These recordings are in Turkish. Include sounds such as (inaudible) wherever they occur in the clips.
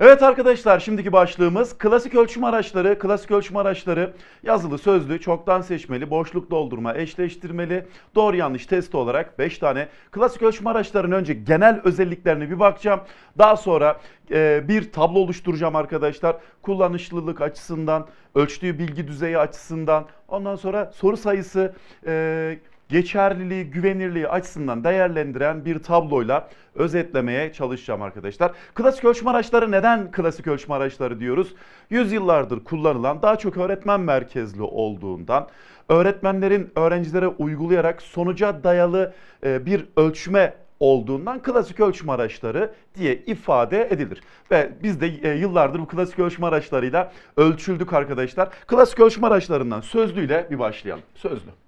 Evet arkadaşlar şimdiki başlığımız klasik ölçüm araçları. Klasik ölçüm araçları yazılı, sözlü, çoktan seçmeli, boşluk doldurma, eşleştirmeli, doğru yanlış testi olarak 5 tane klasik ölçüm araçlarının önce genel özelliklerine bir bakacağım. Daha sonra e, bir tablo oluşturacağım arkadaşlar. Kullanışlılık açısından, ölçtüğü bilgi düzeyi açısından, ondan sonra soru sayısı, e, geçerliliği, güvenirliği açısından değerlendiren bir tabloyla özetlemeye çalışacağım arkadaşlar. Klasik ölçme araçları neden klasik ölçme araçları diyoruz? Yüzyıllardır kullanılan daha çok öğretmen merkezli olduğundan öğretmenlerin öğrencilere uygulayarak sonuca dayalı e, bir ölçme olduğundan klasik ölçme araçları diye ifade edilir. Ve biz de e, yıllardır bu klasik ölçme araçlarıyla ölçüldük arkadaşlar. Klasik ölçme araçlarından sözlüyle bir başlayalım. Sözlü.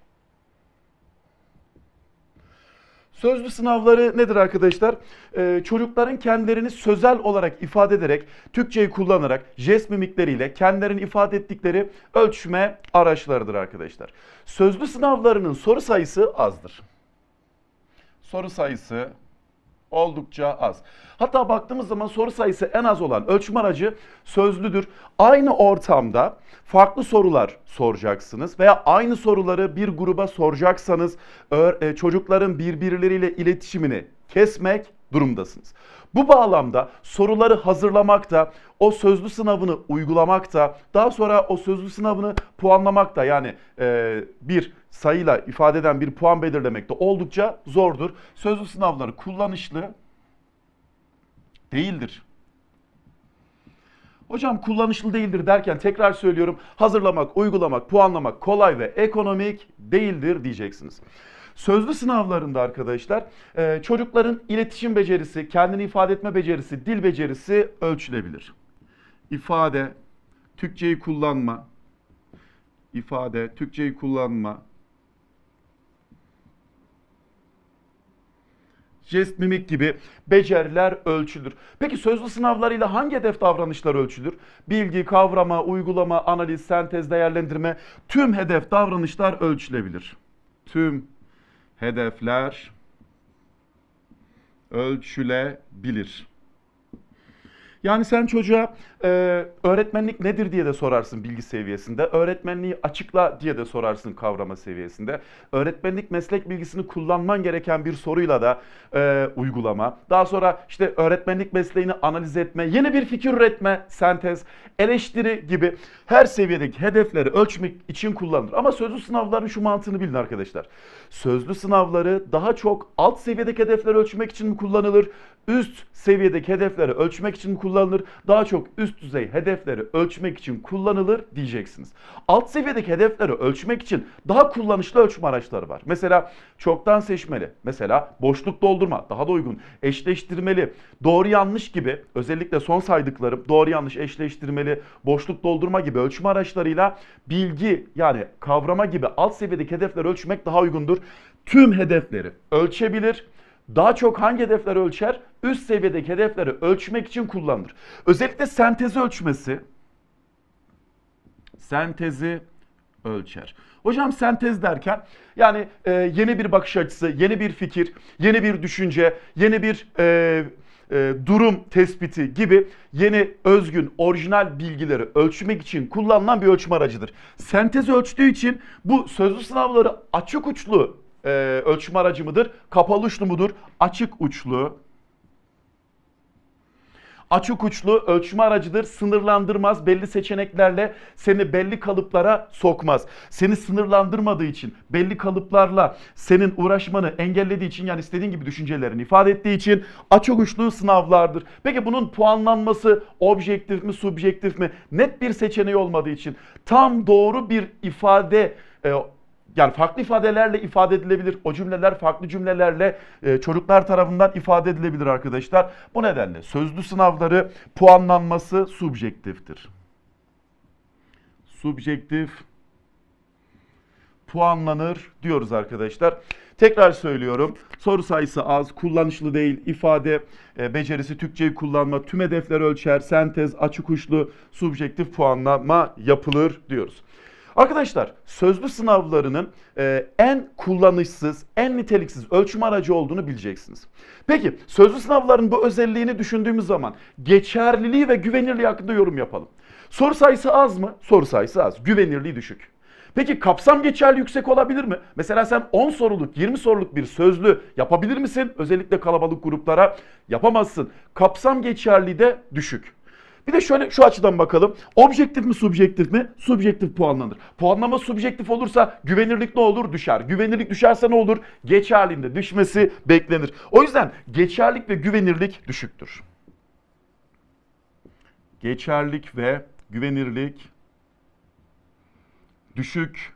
Sözlü sınavları nedir arkadaşlar? Ee, çocukların kendilerini sözel olarak ifade ederek, Türkçeyi kullanarak, jest mimikleriyle kendilerini ifade ettikleri ölçme araçlarıdır arkadaşlar. Sözlü sınavlarının soru sayısı azdır. Soru sayısı oldukça az. Hatta baktığımız zaman soru sayısı en az olan ölçüm aracı sözlüdür. Aynı ortamda farklı sorular soracaksınız veya aynı soruları bir gruba soracaksanız e, çocukların birbirleriyle iletişimini kesmek durumdasınız. Bu bağlamda soruları hazırlamakta, o sözlü sınavını uygulamakta, daha sonra o sözlü sınavını puanlamakta yani e, bir sayıyla ifade eden bir puan belirlemekte oldukça zordur. Sözlü sınavları kullanışlı değildir. Hocam kullanışlı değildir derken tekrar söylüyorum hazırlamak, uygulamak, puanlamak kolay ve ekonomik değildir diyeceksiniz. Sözlü sınavlarında arkadaşlar e, çocukların iletişim becerisi, kendini ifade etme becerisi, dil becerisi ölçülebilir. İfade, Türkçeyi kullanma, ifade, Türkçeyi kullanma, jest, mimik gibi beceriler ölçülür. Peki sözlü sınavlarıyla hangi hedef davranışlar ölçülür? Bilgi, kavrama, uygulama, analiz, sentez, değerlendirme tüm hedef davranışlar ölçülebilir. Tüm hedefler ölçülebilir. Yani sen çocuğa e, öğretmenlik nedir diye de sorarsın bilgi seviyesinde. Öğretmenliği açıkla diye de sorarsın kavrama seviyesinde. Öğretmenlik meslek bilgisini kullanman gereken bir soruyla da e, uygulama. Daha sonra işte öğretmenlik mesleğini analiz etme, yeni bir fikir üretme, sentez, eleştiri gibi her seviyedeki hedefleri ölçmek için kullanılır. Ama sözlü sınavların şu mantığını bilin arkadaşlar. Sözlü sınavları daha çok alt seviyedeki hedefleri ölçmek için mi kullanılır? Üst seviyedeki hedefleri ölçmek için kullanılır? Daha çok üst düzey hedefleri ölçmek için kullanılır diyeceksiniz. Alt seviyedeki hedefleri ölçmek için daha kullanışlı ölçme araçları var. Mesela çoktan seçmeli, mesela boşluk doldurma daha da uygun, eşleştirmeli, doğru yanlış gibi özellikle son saydıklarım doğru yanlış eşleştirmeli, boşluk doldurma gibi ölçme araçlarıyla bilgi yani kavrama gibi alt seviyedeki hedefleri ölçmek daha uygundur. Tüm hedefleri ölçebilir daha çok hangi hedefleri ölçer? Üst seviyedeki hedefleri ölçmek için kullanılır. Özellikle sentezi ölçmesi sentezi ölçer. Hocam sentez derken yani e, yeni bir bakış açısı, yeni bir fikir, yeni bir düşünce, yeni bir e, e, durum tespiti gibi yeni özgün, orijinal bilgileri ölçmek için kullanılan bir ölçüm aracıdır. Sentez ölçtüğü için bu sözlü sınavları açık uçlu e, ölçüm aracı mıdır? Kapalı uçlu mudur? Açık uçlu. Açık uçlu ölçme aracıdır. Sınırlandırmaz. Belli seçeneklerle seni belli kalıplara sokmaz. Seni sınırlandırmadığı için, belli kalıplarla senin uğraşmanı engellediği için yani istediğin gibi düşüncelerini ifade ettiği için açık uçlu sınavlardır. Peki bunun puanlanması objektif mi, subjektif mi? Net bir seçeneği olmadığı için tam doğru bir ifade e, yani farklı ifadelerle ifade edilebilir. O cümleler farklı cümlelerle e, çocuklar tarafından ifade edilebilir arkadaşlar. Bu nedenle sözlü sınavları puanlanması subjektiftir. Subjektif puanlanır diyoruz arkadaşlar. Tekrar söylüyorum. Soru sayısı az, kullanışlı değil, ifade e, becerisi, Türkçeyi kullanma, tüm hedefler ölçer, sentez, açık uçlu, subjektif puanlama yapılır diyoruz. Arkadaşlar sözlü sınavlarının e, en kullanışsız, en niteliksiz ölçüm aracı olduğunu bileceksiniz. Peki sözlü sınavların bu özelliğini düşündüğümüz zaman geçerliliği ve güvenirliği hakkında yorum yapalım. Soru sayısı az mı? Soru sayısı az. Güvenirliği düşük. Peki kapsam geçerli yüksek olabilir mi? Mesela sen 10 soruluk, 20 soruluk bir sözlü yapabilir misin? Özellikle kalabalık gruplara yapamazsın. Kapsam geçerliği de düşük. Bir de şöyle şu açıdan bakalım. Objektif mi subjektif mi? Subjektif puanlanır. Puanlama subjektif olursa güvenirlik ne olur? Düşer. Güvenirlik düşerse ne olur? Geçerliğinde düşmesi beklenir. O yüzden geçerlik ve güvenirlik düşüktür. Geçerlik ve güvenirlik düşük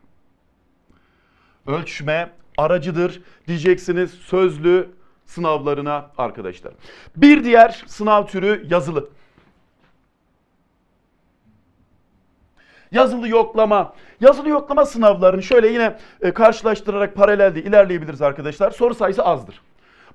ölçme aracıdır diyeceksiniz sözlü sınavlarına arkadaşlar. Bir diğer sınav türü yazılı. Yazılı yoklama. Yazılı yoklama sınavlarını şöyle yine e, karşılaştırarak paralelde ilerleyebiliriz arkadaşlar. Soru sayısı azdır.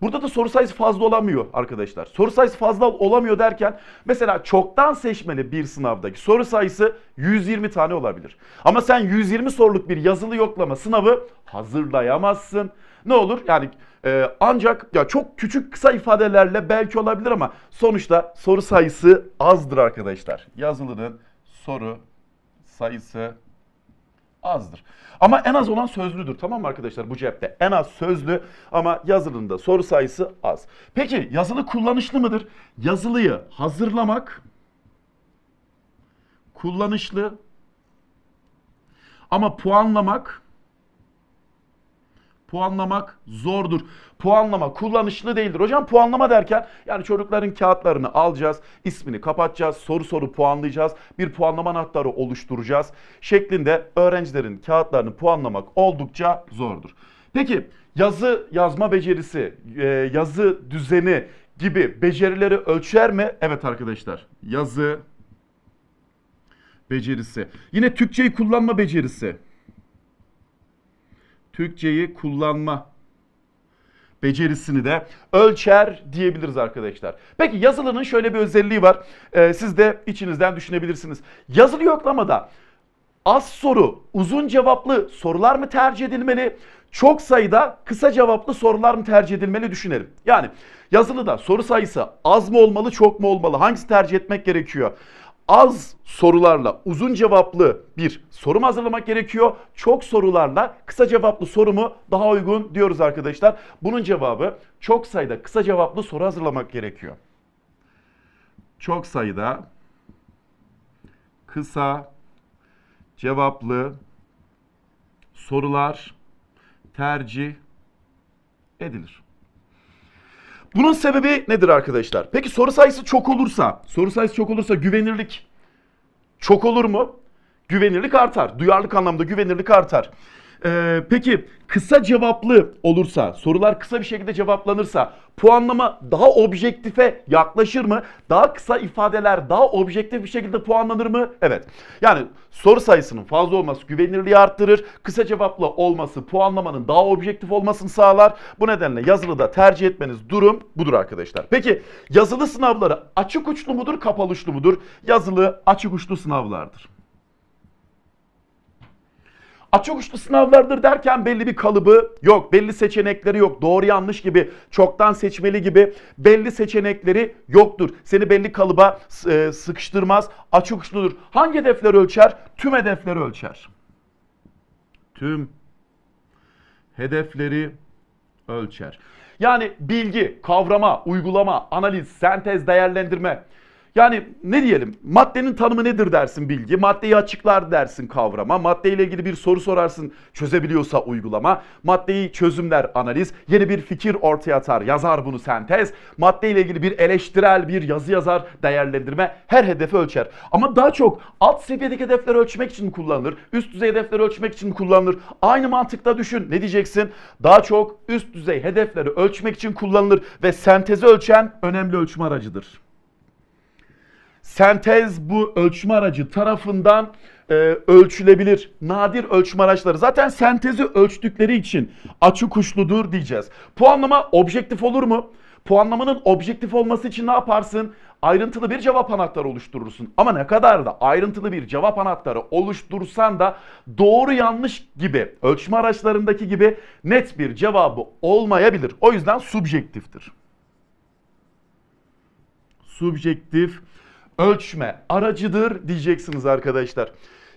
Burada da soru sayısı fazla olamıyor arkadaşlar. Soru sayısı fazla olamıyor derken mesela çoktan seçmeli bir sınavdaki soru sayısı 120 tane olabilir. Ama sen 120 soruluk bir yazılı yoklama sınavı hazırlayamazsın. Ne olur? Yani e, ancak ya çok küçük kısa ifadelerle belki olabilir ama sonuçta soru sayısı azdır arkadaşlar. Yazılının soru sayısı azdır. Ama en az olan sözlüdür tamam mı arkadaşlar bu cepte? En az sözlü ama yazılında soru sayısı az. Peki yazılı kullanışlı mıdır? Yazılıyı hazırlamak kullanışlı ama puanlamak puanlamak zordur. Puanlama kullanışlı değildir. Hocam puanlama derken yani çocukların kağıtlarını alacağız, ismini kapatacağız, soru soru puanlayacağız, bir puanlama anahtarı oluşturacağız şeklinde öğrencilerin kağıtlarını puanlamak oldukça zordur. Peki yazı yazma becerisi, e, yazı düzeni gibi becerileri ölçer mi? Evet arkadaşlar. Yazı becerisi. Yine Türkçeyi kullanma becerisi. Türkçeyi kullanma becerisini de ölçer diyebiliriz arkadaşlar. Peki yazılının şöyle bir özelliği var. Ee, siz de içinizden düşünebilirsiniz. Yazılı yoklamada az soru, uzun cevaplı sorular mı tercih edilmeli? Çok sayıda kısa cevaplı sorular mı tercih edilmeli düşünelim. Yani yazılıda soru sayısı az mı olmalı, çok mu olmalı? Hangisi tercih etmek gerekiyor? Az sorularla uzun cevaplı bir sorum hazırlamak gerekiyor. Çok sorularla kısa cevaplı sorumu daha uygun diyoruz arkadaşlar. Bunun cevabı çok sayıda kısa cevaplı soru hazırlamak gerekiyor. Çok sayıda kısa cevaplı sorular tercih edilir. Bunun sebebi nedir arkadaşlar? Peki soru sayısı çok olursa, soru sayısı çok olursa güvenirlik çok olur mu? Güvenirlik artar. Duyarlılık anlamda güvenirlik artar. Ee, peki kısa cevaplı olursa, sorular kısa bir şekilde cevaplanırsa puanlama daha objektife yaklaşır mı? Daha kısa ifadeler daha objektif bir şekilde puanlanır mı? Evet. Yani soru sayısının fazla olması güvenirliği arttırır. Kısa cevaplı olması puanlamanın daha objektif olmasını sağlar. Bu nedenle yazılıda tercih etmeniz durum budur arkadaşlar. Peki yazılı sınavları açık uçlu mudur, kapalı uçlu mudur? Yazılı açık uçlu sınavlardır. Açık uçlu sınavlardır derken belli bir kalıbı yok. Belli seçenekleri yok. Doğru yanlış gibi, çoktan seçmeli gibi belli seçenekleri yoktur. Seni belli kalıba e, sıkıştırmaz. Açık uçludur. Hangi hedefleri ölçer? Tüm hedefleri ölçer. Tüm hedefleri ölçer. Yani bilgi, kavrama, uygulama, analiz, sentez, değerlendirme yani ne diyelim maddenin tanımı nedir dersin bilgi, maddeyi açıklar dersin kavrama, maddeyle ilgili bir soru sorarsın çözebiliyorsa uygulama, maddeyi çözümler analiz, yeni bir fikir ortaya atar yazar bunu sentez, maddeyle ilgili bir eleştirel bir yazı yazar değerlendirme her hedefi ölçer. Ama daha çok alt seviyedeki hedefleri ölçmek için kullanılır, üst düzey hedefleri ölçmek için kullanılır. Aynı mantıkta düşün ne diyeceksin? Daha çok üst düzey hedefleri ölçmek için kullanılır ve sentezi ölçen önemli ölçüm aracıdır. Sentez bu ölçme aracı tarafından e, ölçülebilir. Nadir ölçme araçları. Zaten sentezi ölçtükleri için açık uçludur diyeceğiz. Puanlama objektif olur mu? puanlamanın objektif olması için ne yaparsın? Ayrıntılı bir cevap anahtarı oluşturursun. Ama ne kadar da ayrıntılı bir cevap anahtarı oluşturursan da doğru yanlış gibi ölçme araçlarındaki gibi net bir cevabı olmayabilir. O yüzden subjektiftir. Subjektif ölçme aracıdır diyeceksiniz arkadaşlar.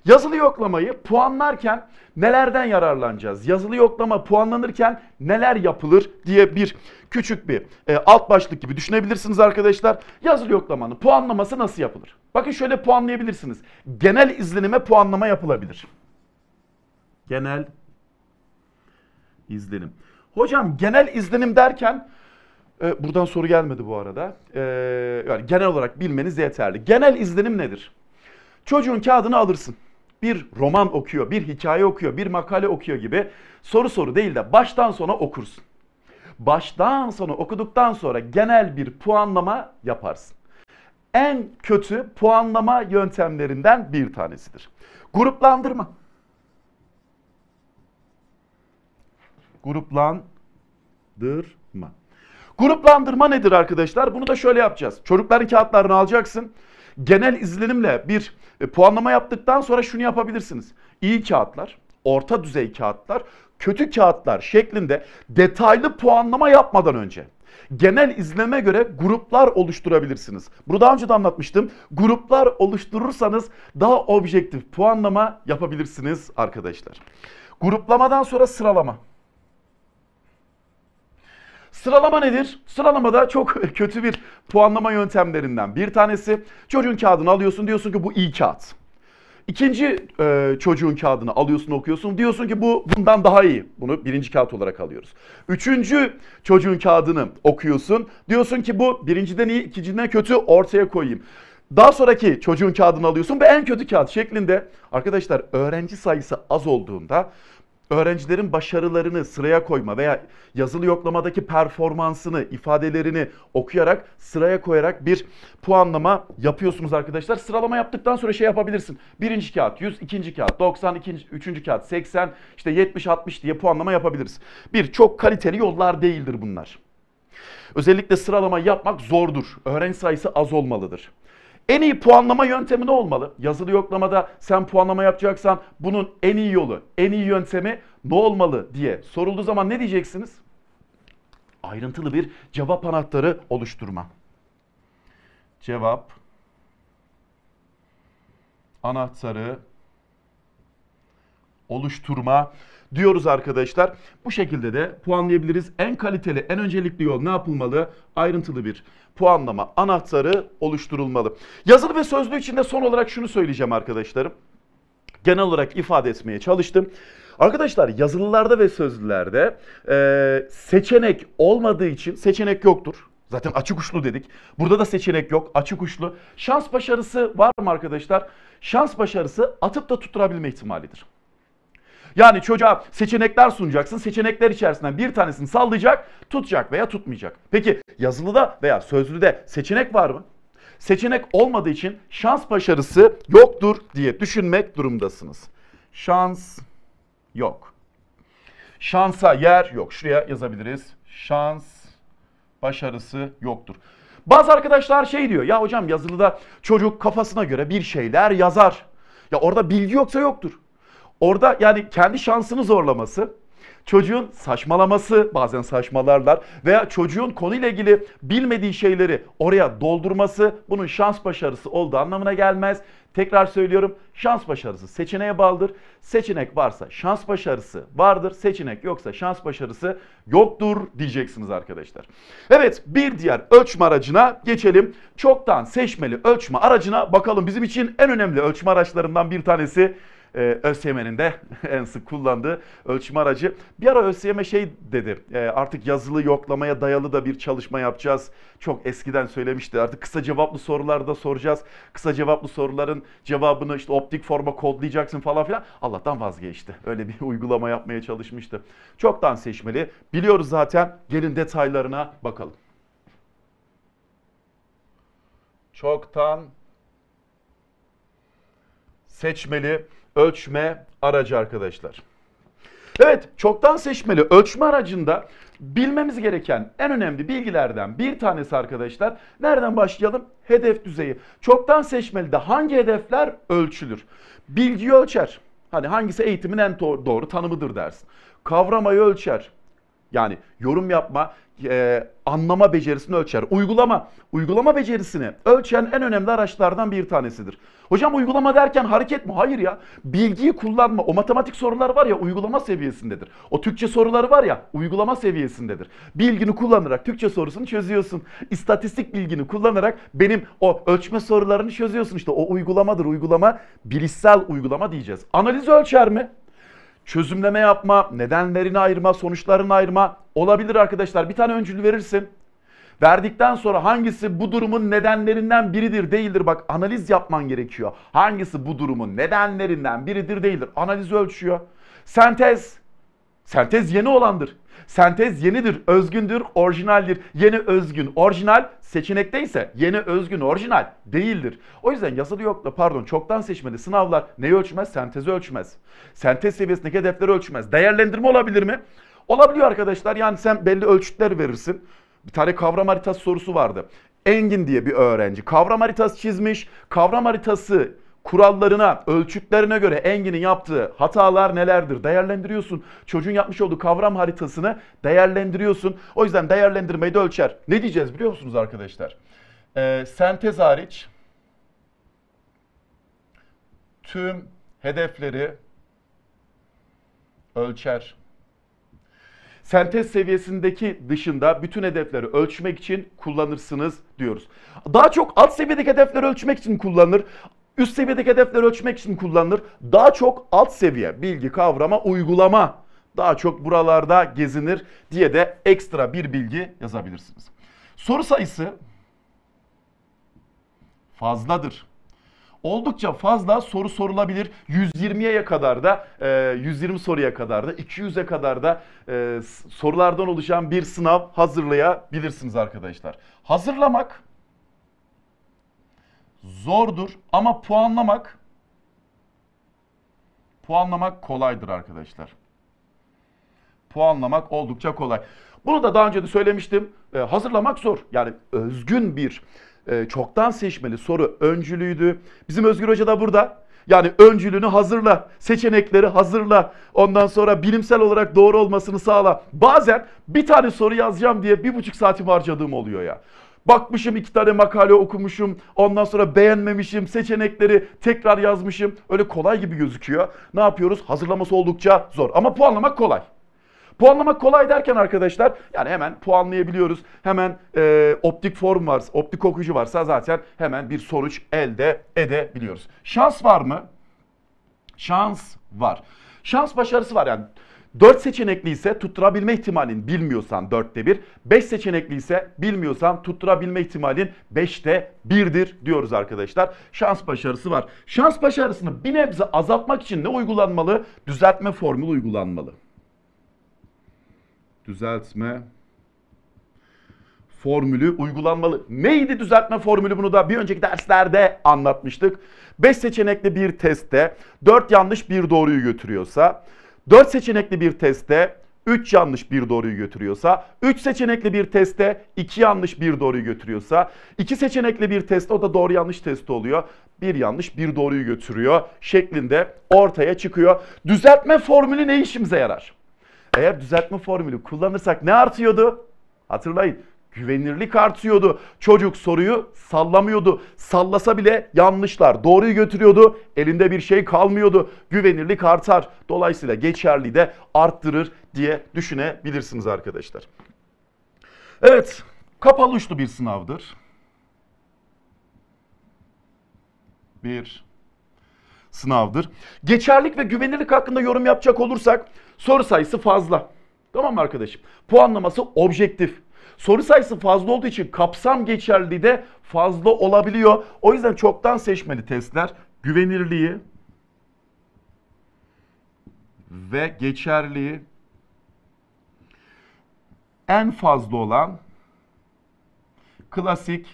Yazılı yoklamayı puanlarken nelerden yararlanacağız? Yazılı yoklama puanlanırken neler yapılır diye bir küçük bir e, alt başlık gibi düşünebilirsiniz arkadaşlar. Yazılı yoklamanın puanlaması nasıl yapılır? Bakın şöyle puanlayabilirsiniz. Genel izlenime puanlama yapılabilir. Genel izlenim. Hocam genel izlenim derken e, buradan soru gelmedi bu arada. E, yani genel olarak bilmeniz yeterli. Genel izlenim nedir? Çocuğun kağıdını alırsın bir roman okuyor, bir hikaye okuyor, bir makale okuyor gibi soru soru değil de baştan sona okursun. Baştan sona okuduktan sonra genel bir puanlama yaparsın. En kötü puanlama yöntemlerinden bir tanesidir. Gruplandırma. Gruplandırma. Gruplandırma nedir arkadaşlar? Bunu da şöyle yapacağız. Çocukların kağıtlarını alacaksın genel izlenimle bir e, puanlama yaptıktan sonra şunu yapabilirsiniz. İyi kağıtlar, orta düzey kağıtlar, kötü kağıtlar şeklinde detaylı puanlama yapmadan önce genel izleme göre gruplar oluşturabilirsiniz. Bunu daha önce de anlatmıştım. Gruplar oluşturursanız daha objektif puanlama yapabilirsiniz arkadaşlar. Gruplamadan sonra sıralama. Sıralama nedir? Sıralamada çok (laughs) kötü bir puanlama yöntemlerinden bir tanesi. Çocuğun kağıdını alıyorsun diyorsun ki bu iyi kağıt. İkinci e, çocuğun kağıdını alıyorsun okuyorsun diyorsun ki bu bundan daha iyi. Bunu birinci kağıt olarak alıyoruz. Üçüncü çocuğun kağıdını okuyorsun diyorsun ki bu birinciden iyi ikinciden kötü ortaya koyayım. Daha sonraki çocuğun kağıdını alıyorsun ve en kötü kağıt şeklinde arkadaşlar öğrenci sayısı az olduğunda öğrencilerin başarılarını sıraya koyma veya yazılı yoklamadaki performansını, ifadelerini okuyarak sıraya koyarak bir puanlama yapıyorsunuz arkadaşlar. Sıralama yaptıktan sonra şey yapabilirsin. Birinci kağıt 100, ikinci kağıt 90, ikinci, üçüncü kağıt 80, işte 70, 60 diye puanlama yapabiliriz. Bir, çok kaliteli yollar değildir bunlar. Özellikle sıralama yapmak zordur. Öğrenci sayısı az olmalıdır. En iyi puanlama yöntemi ne olmalı? Yazılı yoklamada sen puanlama yapacaksan bunun en iyi yolu, en iyi yöntemi ne olmalı diye sorulduğu zaman ne diyeceksiniz? Ayrıntılı bir cevap anahtarı oluşturma. Cevap anahtarı oluşturma diyoruz arkadaşlar. Bu şekilde de puanlayabiliriz. En kaliteli, en öncelikli yol ne yapılmalı? Ayrıntılı bir puanlama anahtarı oluşturulmalı. Yazılı ve sözlü içinde son olarak şunu söyleyeceğim arkadaşlarım. Genel olarak ifade etmeye çalıştım. Arkadaşlar yazılılarda ve sözlülerde e, seçenek olmadığı için seçenek yoktur. Zaten açık uçlu dedik. Burada da seçenek yok. Açık uçlu. Şans başarısı var mı arkadaşlar? Şans başarısı atıp da tutturabilme ihtimalidir. Yani çocuğa seçenekler sunacaksın. Seçenekler içerisinden bir tanesini sallayacak, tutacak veya tutmayacak. Peki yazılıda veya sözlüde seçenek var mı? Seçenek olmadığı için şans başarısı yoktur diye düşünmek durumdasınız. Şans yok. Şansa yer yok. Şuraya yazabiliriz. Şans başarısı yoktur. Bazı arkadaşlar şey diyor. Ya hocam yazılıda çocuk kafasına göre bir şeyler yazar. Ya orada bilgi yoksa yoktur. Orada yani kendi şansını zorlaması, çocuğun saçmalaması bazen saçmalarlar veya çocuğun konuyla ilgili bilmediği şeyleri oraya doldurması bunun şans başarısı olduğu anlamına gelmez. Tekrar söylüyorum şans başarısı seçeneğe bağlıdır. Seçenek varsa şans başarısı vardır. Seçenek yoksa şans başarısı yoktur diyeceksiniz arkadaşlar. Evet bir diğer ölçme aracına geçelim. Çoktan seçmeli ölçme aracına bakalım. Bizim için en önemli ölçme araçlarından bir tanesi e, ÖSYM'nin de (laughs) en sık kullandığı ölçüm aracı. Bir ara ÖSYM şey dedi e, artık yazılı yoklamaya dayalı da bir çalışma yapacağız. Çok eskiden söylemişti artık kısa cevaplı soruları da soracağız. Kısa cevaplı soruların cevabını işte optik forma kodlayacaksın falan filan. Allah'tan vazgeçti. Öyle bir (laughs) uygulama yapmaya çalışmıştı. Çoktan seçmeli. Biliyoruz zaten. Gelin detaylarına bakalım. Çoktan seçmeli ölçme aracı arkadaşlar. Evet, çoktan seçmeli ölçme aracında bilmemiz gereken en önemli bilgilerden bir tanesi arkadaşlar. Nereden başlayalım? Hedef düzeyi. Çoktan seçmeli de hangi hedefler ölçülür? Bilgiyi ölçer. Hani hangisi eğitimin en doğru tanımıdır dersin. Kavramayı ölçer. Yani yorum yapma, e, anlama becerisini ölçer. Uygulama, uygulama becerisini ölçen en önemli araçlardan bir tanesidir. Hocam uygulama derken hareket mi? Hayır ya. Bilgiyi kullanma. O matematik sorular var ya uygulama seviyesindedir. O Türkçe soruları var ya uygulama seviyesindedir. Bilgini kullanarak Türkçe sorusunu çözüyorsun. İstatistik bilgini kullanarak benim o ölçme sorularını çözüyorsun. İşte o uygulamadır. Uygulama bilişsel uygulama diyeceğiz. Analiz ölçer mi? Çözümleme yapma, nedenlerini ayırma, sonuçlarını ayırma olabilir arkadaşlar. Bir tane öncül verirsin. Verdikten sonra hangisi bu durumun nedenlerinden biridir değildir bak analiz yapman gerekiyor. Hangisi bu durumun nedenlerinden biridir değildir. Analiz ölçüyor. Sentez. Sentez yeni olandır. Sentez yenidir, özgündür, orijinaldir. Yeni özgün, orijinal seçenekte ise yeni özgün, orijinal değildir. O yüzden yazılı yok da pardon çoktan seçmeli sınavlar neyi ölçmez? Sentezi ölçmez. Sentez seviyesindeki hedefleri ölçmez. Değerlendirme olabilir mi? Olabiliyor arkadaşlar. Yani sen belli ölçütler verirsin. Bir tane kavram haritası sorusu vardı. Engin diye bir öğrenci kavram haritası çizmiş. Kavram haritası kurallarına, ölçütlerine göre Engin'in yaptığı hatalar nelerdir? Değerlendiriyorsun. Çocuğun yapmış olduğu kavram haritasını değerlendiriyorsun. O yüzden değerlendirmeyi de ölçer. Ne diyeceğiz biliyor musunuz arkadaşlar? Ee, sentez hariç tüm hedefleri ölçer. Sentez seviyesindeki dışında bütün hedefleri ölçmek için kullanırsınız diyoruz. Daha çok alt seviyedeki hedefleri ölçmek için kullanılır. Üst seviyedeki hedefleri ölçmek için kullanılır. Daha çok alt seviye bilgi, kavrama, uygulama daha çok buralarda gezinir diye de ekstra bir bilgi yazabilirsiniz. Soru sayısı fazladır. Oldukça fazla soru sorulabilir. 120'ye kadar da 120 soruya kadar da 200'e kadar da e, sorulardan oluşan bir sınav hazırlayabilirsiniz arkadaşlar. Hazırlamak zordur ama puanlamak puanlamak kolaydır arkadaşlar. Puanlamak oldukça kolay. Bunu da daha önce de söylemiştim. Ee, hazırlamak zor. Yani özgün bir e, çoktan seçmeli soru öncülüydü. Bizim Özgür Hoca da burada. Yani öncülünü hazırla, seçenekleri hazırla. Ondan sonra bilimsel olarak doğru olmasını sağla. Bazen bir tane soru yazacağım diye bir buçuk saatimi harcadığım oluyor ya. Bakmışım iki tane makale okumuşum. Ondan sonra beğenmemişim. Seçenekleri tekrar yazmışım. Öyle kolay gibi gözüküyor. Ne yapıyoruz? Hazırlaması oldukça zor. Ama puanlamak kolay. Puanlamak kolay derken arkadaşlar yani hemen puanlayabiliyoruz. Hemen e, optik form varsa, optik okuyucu varsa zaten hemen bir sonuç elde edebiliyoruz. Şans var mı? Şans var. Şans başarısı var yani 4 seçenekli ise tutturabilme ihtimalin bilmiyorsan 4'te 1. 5 seçenekli ise bilmiyorsan tutturabilme ihtimalin 5'te 1'dir diyoruz arkadaşlar. Şans başarısı var. Şans başarısını bir nebze azaltmak için ne uygulanmalı? Düzeltme formülü uygulanmalı. Düzeltme formülü uygulanmalı. Neydi düzeltme formülü bunu da bir önceki derslerde anlatmıştık. 5 seçenekli bir testte 4 yanlış bir doğruyu götürüyorsa 4 seçenekli bir testte 3 yanlış bir doğruyu götürüyorsa, 3 seçenekli bir testte 2 yanlış bir doğruyu götürüyorsa, 2 seçenekli bir testte o da doğru yanlış testi oluyor. Bir yanlış bir doğruyu götürüyor şeklinde ortaya çıkıyor. Düzeltme formülü ne işimize yarar? Eğer düzeltme formülü kullanırsak ne artıyordu? Hatırlayın güvenirlik artıyordu. Çocuk soruyu sallamıyordu. Sallasa bile yanlışlar doğruyu götürüyordu. Elinde bir şey kalmıyordu. Güvenirlik artar. Dolayısıyla geçerli de arttırır diye düşünebilirsiniz arkadaşlar. Evet, kapalı uçlu bir sınavdır. Bir sınavdır. Geçerlik ve güvenirlik hakkında yorum yapacak olursak soru sayısı fazla. Tamam mı arkadaşım? Puanlaması objektif. Soru sayısı fazla olduğu için kapsam geçerliliği de fazla olabiliyor. O yüzden çoktan seçmeli testler güvenirliği ve geçerliği en fazla olan klasik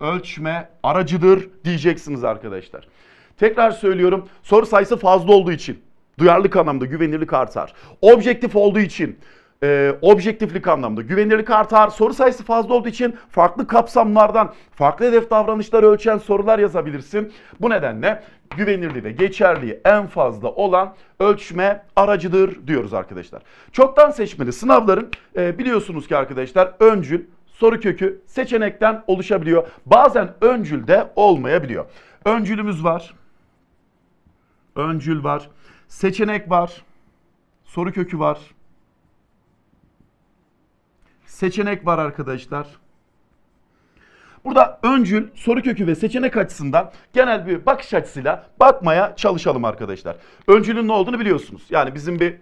ölçme aracıdır diyeceksiniz arkadaşlar. Tekrar söylüyorum soru sayısı fazla olduğu için Duyarlılık anlamda güvenirlik artar. Objektif olduğu için e, objektiflik anlamda güvenirlik artar. Soru sayısı fazla olduğu için farklı kapsamlardan farklı hedef davranışları ölçen sorular yazabilirsin. Bu nedenle güvenirliği ve geçerliği en fazla olan ölçme aracıdır diyoruz arkadaşlar. Çoktan seçmeli sınavların e, biliyorsunuz ki arkadaşlar öncül, soru kökü seçenekten oluşabiliyor. Bazen öncül de olmayabiliyor. Öncülümüz var. Öncül var. Seçenek var. Soru kökü var. Seçenek var arkadaşlar. Burada öncül, soru kökü ve seçenek açısından genel bir bakış açısıyla bakmaya çalışalım arkadaşlar. Öncülün ne olduğunu biliyorsunuz. Yani bizim bir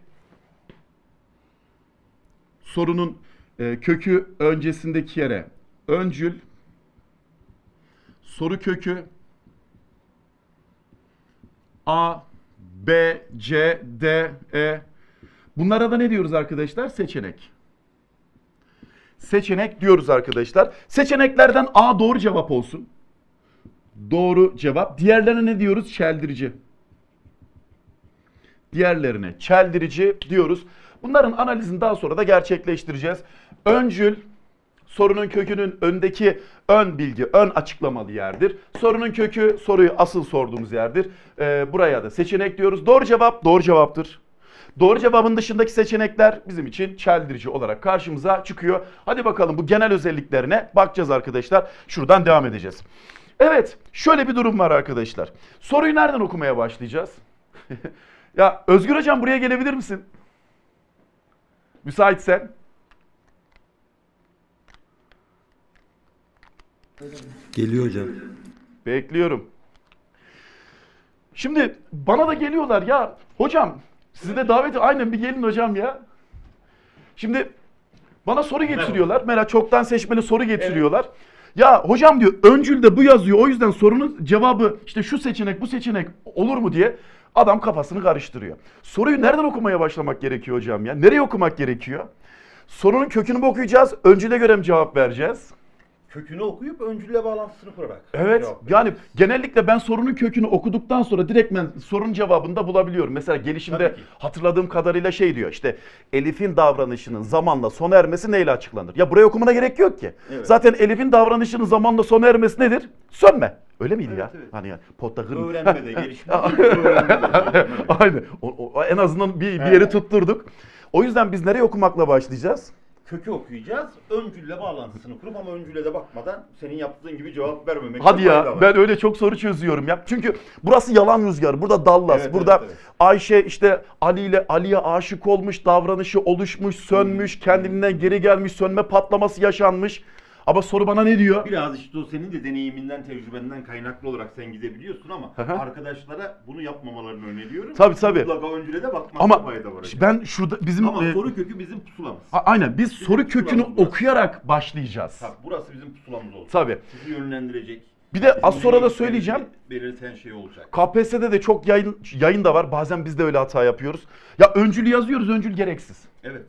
sorunun e, kökü öncesindeki yere öncül, soru kökü A, B, C, D, E. Bunlara da ne diyoruz arkadaşlar? Seçenek. Seçenek diyoruz arkadaşlar. Seçeneklerden A doğru cevap olsun. Doğru cevap. Diğerlerine ne diyoruz? Çeldirici. Diğerlerine çeldirici diyoruz. Bunların analizini daha sonra da gerçekleştireceğiz. Öncül sorunun kökünün öndeki ön bilgi, ön açıklamalı yerdir. Sorunun kökü soruyu asıl sorduğumuz yerdir. Ee, buraya da seçenek diyoruz. Doğru cevap doğru cevaptır. Doğru cevabın dışındaki seçenekler bizim için çeldirici olarak karşımıza çıkıyor. Hadi bakalım bu genel özelliklerine bakacağız arkadaşlar. Şuradan devam edeceğiz. Evet şöyle bir durum var arkadaşlar. Soruyu nereden okumaya başlayacağız? (laughs) ya Özgür Hocam buraya gelebilir misin? Müsaitsen. Geliyor hocam. Bekliyorum. Şimdi bana da geliyorlar ya hocam sizi de davet aynen bir gelin hocam ya. Şimdi bana soru getiriyorlar. Merak çoktan seçmeli soru getiriyorlar. Ya hocam diyor öncülde bu yazıyor o yüzden sorunun cevabı işte şu seçenek bu seçenek olur mu diye adam kafasını karıştırıyor. Soruyu nereden okumaya başlamak gerekiyor hocam ya? Nereye okumak gerekiyor? Sorunun kökünü mü okuyacağız? Öncüle göre mi cevap vereceğiz? Kökünü okuyup öncülle bağlantısını kurarak. Evet. Yani genellikle ben sorunun kökünü okuduktan sonra direktmen sorun cevabını da bulabiliyorum. Mesela gelişimde hatırladığım kadarıyla şey diyor işte Elif'in davranışının zamanla sona ermesi neyle açıklanır? Ya buraya okumana gerek yok ki. Evet. Zaten Elif'in davranışının zamanla sona ermesi nedir? Sönme. Öyle miydi Evet, ya? evet. Hani yani potta kırın. öğrenmede, (laughs) gelişmede. (laughs) Aynen. O, o- en azından bir, bir yeri tutturduk. O yüzden biz nereye okumakla başlayacağız? Kökü okuyacağız. Öncülle bağlantısını kurup ama öncüle de bakmadan senin yaptığın gibi cevap vermemek. Hadi ya ben öyle çok soru çözüyorum ya. Çünkü burası yalan rüzgar. Burada Dallas. Evet, burada evet, evet. Ayşe işte Ali ile Ali'ye aşık olmuş, davranışı oluşmuş, sönmüş, kendinden geri gelmiş, sönme patlaması yaşanmış. Ama soru bana ne diyor? Biraz işte o senin de deneyiminden, tecrübenden kaynaklı olarak sen gidebiliyorsun ama hı. arkadaşlara bunu yapmamalarını öneriyorum. Tabii, tabii. Mutlaka öncüle de bakmakta Ama fayda var. ben şurada bizim Ama e, soru kökü bizim pusulamız. a- aynen biz soru kökünü burası. okuyarak başlayacağız. Tabii burası bizim pusulamız olacak. Tabii. Sizi yönlendirecek. Bir de az Bizim sonra da söyleyeceğim. Belirten şey olacak. KPSS'de de çok yayın yayın da var. Bazen biz de öyle hata yapıyoruz. Ya öncülü yazıyoruz, öncül gereksiz. Evet.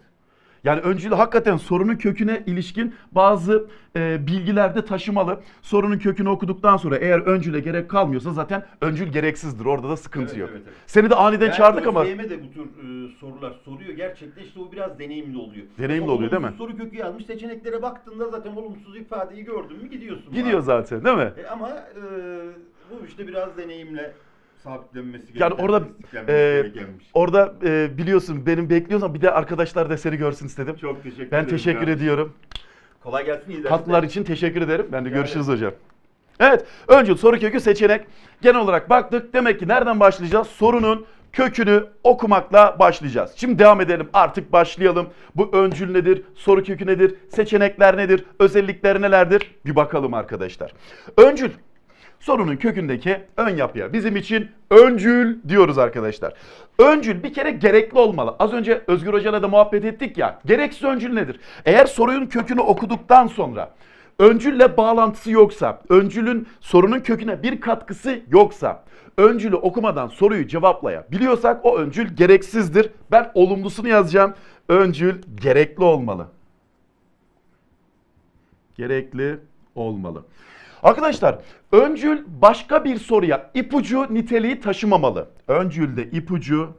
Yani öncül hakikaten sorunun köküne ilişkin bazı e, bilgiler de taşımalı. Sorunun kökünü okuduktan sonra eğer öncüle gerek kalmıyorsa zaten öncül gereksizdir. Orada da sıkıntı Evet, yok. evet, evet. Seni de aniden Yani çağırdık ama ÖSYM de bu tür e, sorular soruyor. Gerçekten işte o biraz deneyimli oluyor. Deneyimli oluyor, değil mi? Soru kökü yazmış. Seçeneklere baktığında zaten olumsuz ifadeyi gördün mü gidiyorsun. gidiyor zaten değil mi? E, ama e, bu işte biraz deneyimle sabitlenmesi Yani orada e, orada e, biliyorsun benim bekliyorsam bir de arkadaşlar da seni görsün istedim. Çok teşekkür Ben ederim. teşekkür kardeşim. ediyorum. Kolay gelsin. iyi Katkılar için teşekkür ederim. Ben de Rica görüşürüz hocam. Evet, öncül soru kökü seçenek. Genel olarak baktık. Demek ki nereden başlayacağız? Sorunun kökünü okumakla başlayacağız. Şimdi devam edelim. Artık başlayalım. Bu öncül nedir? Soru kökü nedir? Seçenekler nedir? Özellikleri nelerdir? Bir bakalım arkadaşlar. Öncül sorunun kökündeki ön yapıya bizim için öncül diyoruz arkadaşlar. Öncül bir kere gerekli olmalı. Az önce Özgür Hoca'yla da muhabbet ettik ya. Gereksiz öncül nedir? Eğer sorunun kökünü okuduktan sonra öncülle bağlantısı yoksa, öncülün sorunun köküne bir katkısı yoksa, öncülü okumadan soruyu cevaplayabiliyorsak o öncül gereksizdir. Ben olumlusunu yazacağım. Öncül gerekli olmalı. Gerekli olmalı. Arkadaşlar öncül başka bir soruya ipucu niteliği taşımamalı. Öncülde ipucu